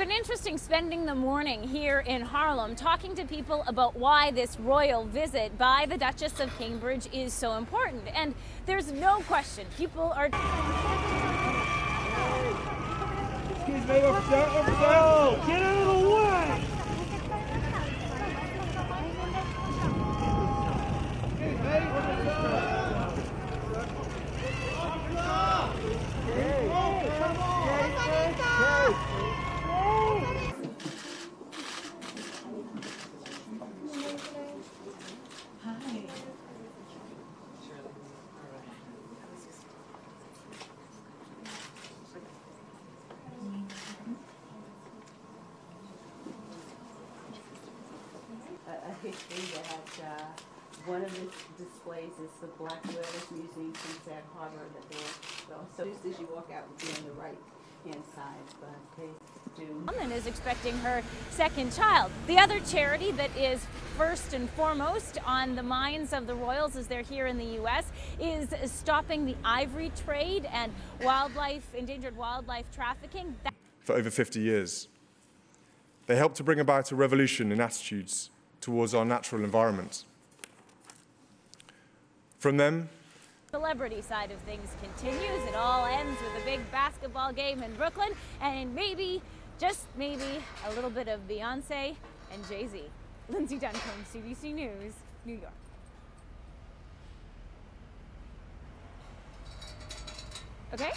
been interesting spending the morning here in Harlem talking to people about why this royal visit by the Duchess of Cambridge is so important. And there's no question people are. Excuse me, officer! Get out history that uh, one of the displays is the Black Whalers Museum from Sag Harbor that they so, so just as you walk out would be on the right hand side, but they do. Woman is expecting her second child. The other charity that is first and foremost on the minds of the royals as they're here in the U.S. is stopping the ivory trade and wildlife, endangered wildlife trafficking. For over 50 years. They helped to bring about a revolution in attitudes towards our natural environment. From them, celebrity side of things continues. It all ends with a big basketball game in Brooklyn and maybe, just maybe, a little bit of Beyonce and Jay-Z. Lyndsay Duncombe, CBC News, New York. Okay?